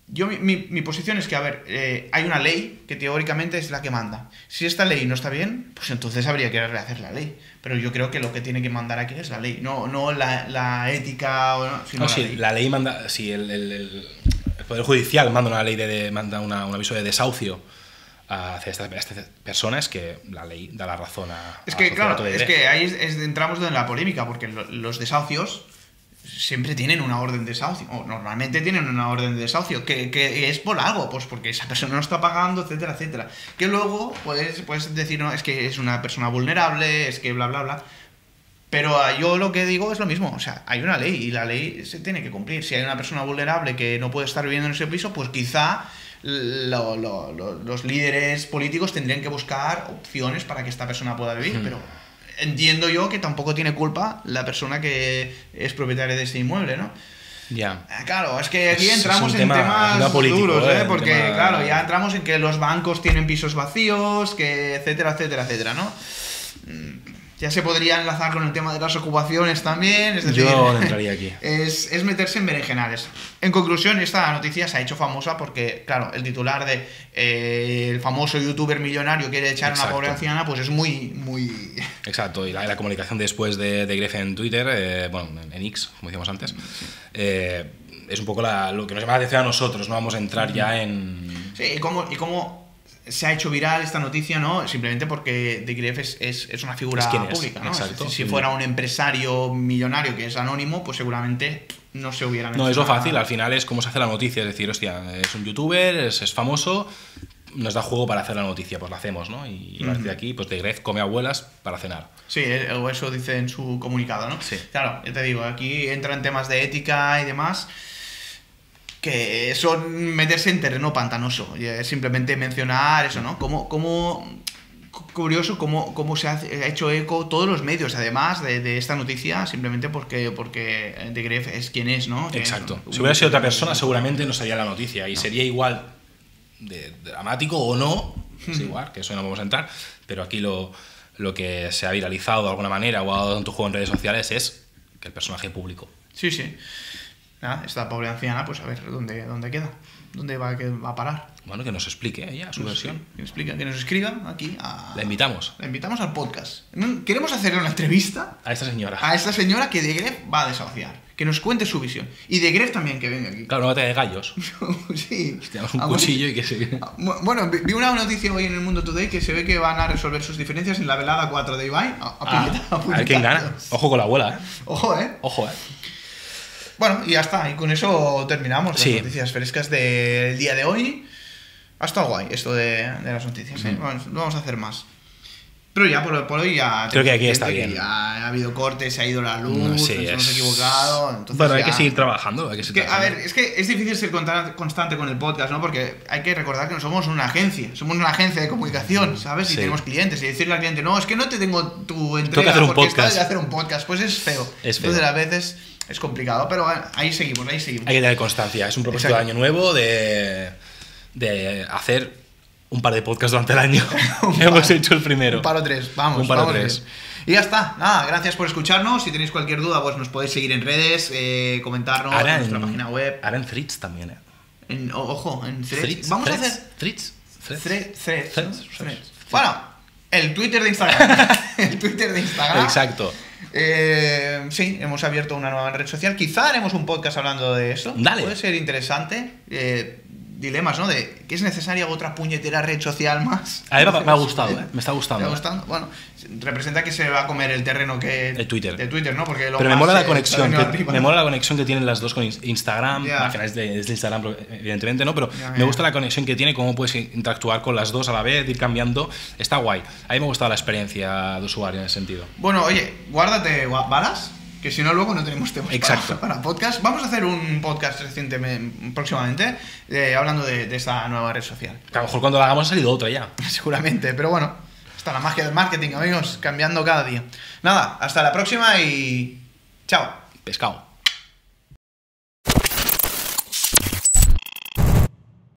yo mi, mi- mi posición es que, a ver, eh, hay una ley que teóricamente es la que manda. Si esta ley no está bien, pues entonces habría que rehacer la ley. Pero yo creo que lo que tiene que mandar aquí es la ley, no, no la, la ética, o no, sino No, la sí, ley. la ley manda. Si el, el- el- el Poder Judicial manda una ley de, de- manda una- un aviso de desahucio hacia estas, estas personas, que la ley da la razón a. Es a que, la claro, es que ahí es- es- entramos en la polémica, porque lo- los desahucios siempre tienen una orden de desahucio, o normalmente tienen una orden de desahucio, que, que es por algo, pues porque esa persona no está pagando, etcétera, etcétera. Que luego puedes, puedes decir, no, es que es una persona vulnerable, es que bla, bla, bla. Pero ah, yo lo que digo es lo mismo, o sea, hay una ley y la ley se tiene que cumplir. Si hay una persona vulnerable que no puede estar viviendo en ese piso, pues quizá lo- lo- lo- los líderes políticos tendrían que buscar opciones para que esta persona pueda vivir, Hmm. pero entiendo yo que tampoco tiene culpa la persona que es propietaria de ese inmueble, ¿no? Ya. Ah, Claro, es que aquí Es- es entramos en tema- temas tema político, duros, ¿eh? ¿eh? Porque, tema- claro, ya entramos en que los bancos tienen pisos vacíos, que etcétera, etcétera, etcétera, ¿no? Ya se podría enlazar con el tema de las ocupaciones también, es decir, Yo no entraría aquí. es, es meterse en berenjenales. En conclusión, esta noticia se ha hecho famosa porque, claro, el titular de eh, el famoso youtuber millonario quiere echar a una pobre anciana, pues es muy, muy... Exacto, y la, la comunicación después de, de Gref en Twitter, eh, bueno, en, en X, como decíamos antes, eh, es un poco la- lo que nos llama la atención a nosotros, no vamos a entrar ya en... Sí, y cómo, y cómo se ha hecho viral esta noticia, ¿no? Simplemente porque De Gref es, es, es una figura Es pública, ¿no? exacto. Decir, si fuera un empresario millonario que es anónimo, pues seguramente no se hubiera No, es lo fácil, al final es cómo se hace la noticia, es decir, hostia, es un youtuber, es, es famoso, nos da juego para hacer la noticia, pues la hacemos, ¿no? Y, a partir de aquí, pues de Gref come abuelas para cenar. Sí, eh, eso dice en su comunicado, ¿no? Sí. Claro, ya te digo, aquí entran temas de ética y demás que son meterse en terreno pantanoso. Y simplemente mencionar eso, ¿no? Como, como curioso cómo, cómo se ha hecho eco todos los medios, además de, de esta noticia, simplemente porque, porque De Gref es quien es, ¿no? Es Exacto. Si hubiera sido otra persona, seguramente no sería la noticia y sería igual de dramático o no, es igual, que eso no vamos a entrar, pero aquí lo, lo que se ha viralizado de alguna manera o ha dado tanto juego en redes sociales es que el personaje público. Sí, sí. Nada, esta pobre anciana, pues a ver dónde, dónde queda, dónde va, que va a parar. Bueno, que nos explique ella su versión. Que nos explica, que nos escriba aquí a... La invitamos La invitamos al podcast. Queremos hacerle una entrevista a esta señora. a esta señora que de Gref va a desahuciar. Que nos cuente su visión. Y de Gref también que venga aquí. Claro, no batalla de gallos. sí. Tenemos un Ah, cuchillo y que se... bueno. Ah, Bueno, vi una noticia hoy en el Mundo Today que se ve que van a resolver sus diferencias en la velada 4 de Ibai. A, a Ah, puñeta- a ver quién gana. Ojo con la abuela, ¿eh? Ojo, eh. Ojo, ¿eh? Bueno, y ya está. Y con eso terminamos las Sí. noticias frescas del día de hoy. Ha estado guay esto de, de las noticias. ¿eh? No vamos a hacer más. Pero ya por, por hoy ya. Creo que aquí está bien. Ya ha habido cortes, se ha ido la luz, No, sí, nos hemos es- equivocado. entonces Bueno, hay que seguir trabajando. Hay que seguir que, a ver, trabajando. es que es difícil ser constante con el podcast, ¿no? Porque hay que recordar que no somos una agencia, somos una agencia de comunicación, ¿sabes? Y Sí. tenemos clientes. Y decirle al cliente, no, es que no te tengo tu entrega hacer un porque podcast. de hacer un podcast, pues es feo. Es feo. Entonces a veces es complicado, pero ahí seguimos, ahí seguimos. Hay que tener constancia. Es un propósito Exacto. de año nuevo de, de hacer un par de podcasts durante el año. Hemos par. hecho el primero. Un paro tres, vamos. Un paro vamos tres. bien. Y ya está, nada, gracias por escucharnos. Si tenéis cualquier duda, pues nos podéis seguir en redes, eh, comentarnos Ahora en nuestra página web. Ahora en Threads también, ¿eh? En- o- ojo, en threads. Threads, Vamos Threads, a hacer Threads. Threads. Thread- threads, Threads, ¿no? threads. Threads. Bueno, el Twitter de Instagram. el Twitter de Instagram. Exacto. Eh, sí, hemos abierto una nueva red social. Quizá haremos un podcast hablando de eso. Dale. Puede ser interesante. Eh, dilemas, ¿no? De que es necesaria otra puñetera red social más. A mí me, me ha gustado, ¿eh? Me está ¿Te gustando. ha ¿eh? gustado? Bueno, representa que se va a comer el terreno que. De Twitter. De Twitter, ¿no? Porque lo Pero me mola la conexión, que, arriba, me ¿no? mola la conexión que tienen las dos con Ins- Instagram. Al final es de, es de Instagram, evidentemente, ¿no? Pero me gusta la conexión que tiene, cómo puedes interactuar con las dos a la vez, ir cambiando. Está guay. A mí me ha gustado la experiencia de usuario en ese sentido. Bueno, oye, guárdate balas, que si no luego no tenemos temas Exacto. Para, para podcast. Vamos a hacer un podcast recientemente, próximamente, eh, hablando de, de esta nueva red social. Que a lo mejor cuando la hagamos ha salido otra ya. Seguramente, pero bueno, está la magia del marketing, amigos, cambiando cada día. Nada, hasta la próxima y chao. Pescado.